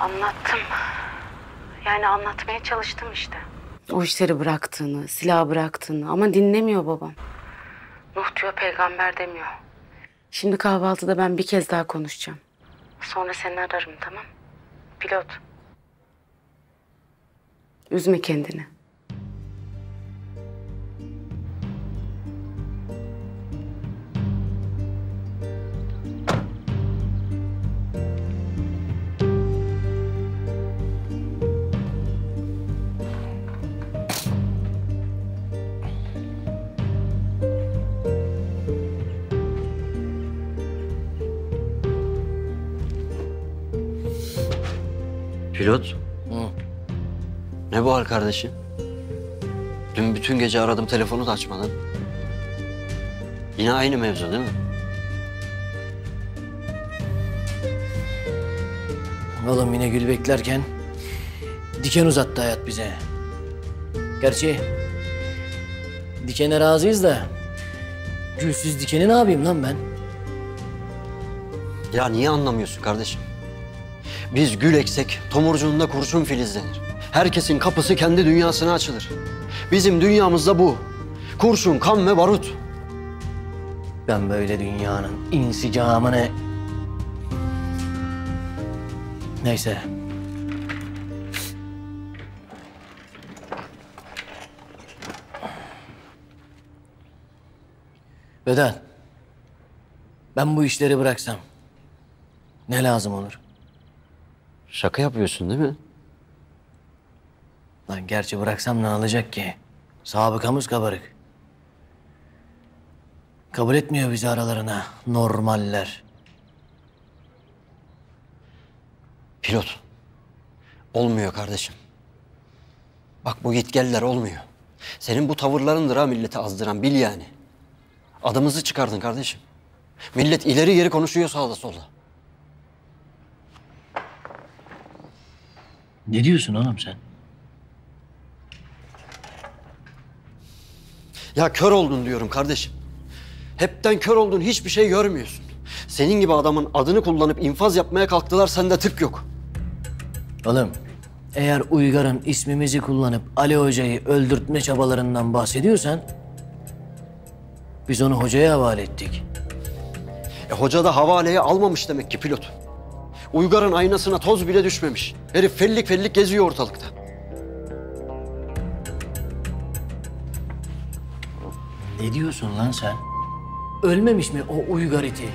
Anlattım. Yani anlatmaya çalıştım işte. O işleri bıraktığını, silah bıraktığını ama dinlemiyor babam. Nuh diyor peygamber demiyor. Şimdi kahvaltıda ben bir kez daha konuşacağım. Sonra seni ararım tamam? Pilot. Üzme kendini. Pilot. Ne bu hal kardeşim? Dün bütün gece aradım telefonu da açmadın. Yine aynı mevzu değil mi? Oğlum yine gül beklerken diken uzattı hayat bize. Gerçi dikene razıyız da gülsüz dikeni ne yapayım lan ben? Ya niye anlamıyorsun kardeşim? Biz gül eksek tomurcuğunda kurşun filizlenir. Herkesin kapısı kendi dünyasına açılır. Bizim dünyamızda bu. Kurşun, kan ve barut. Ben böyle dünyanın insicamını... Neyse. Vedat. Ben bu işleri bıraksam ne lazım olur? Şaka yapıyorsun değil mi? Lan gerçi bıraksam ne olacak ki? Sabıkamız kabarık. Kabul etmiyor bizi aralarına normaller. Pilot. Olmuyor kardeşim. Bak bu gitgeller olmuyor. Senin bu tavırlarındır ha milleti azdıran bil yani. Adımızı çıkardın kardeşim. Millet ileri geri konuşuyor sağda solda. Ne diyorsun oğlum sen? Ya kör oldun diyorum kardeşim. Hepten kör oldun hiçbir şey görmüyorsun. Senin gibi adamın adını kullanıp infaz yapmaya kalktılar sende tık yok. Oğlum eğer Uygar'ın ismimizi kullanıp Ali Hoca'yı öldürtme çabalarından bahsediyorsan biz onu hocaya havale ettik. E hoca da havaleye almamış demek ki pilot. Uygar'ın aynasına toz bile düşmemiş. Herif fellik fellik geziyor ortalıkta. Ne diyorsun lan sen? Ölmemiş mi o Uygar iti?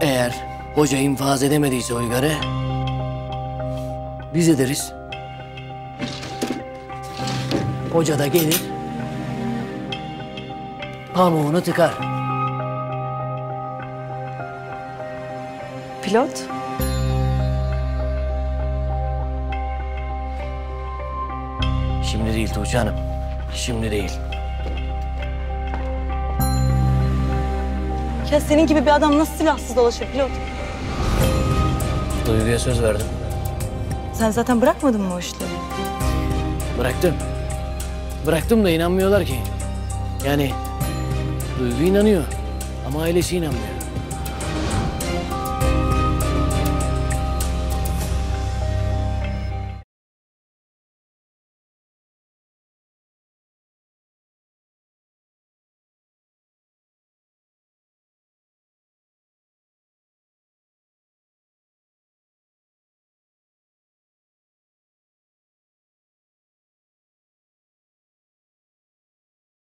Eğer hoca infaz edemediyse Uygar'ı biz ederiz. Hoca da gelir pamuğunu tıkar. Pilot? Şimdi değil Tuğçe Hanım. Şimdi değil. Ya senin gibi bir adam nasıl silahsız dolaşır pilot? Duygu'ya söz verdim. Sen zaten bırakmadın mı o işleri? Bıraktım. Bıraktım da inanmıyorlar ki. Yani Duygu inanıyor ama ailesi inanmıyor.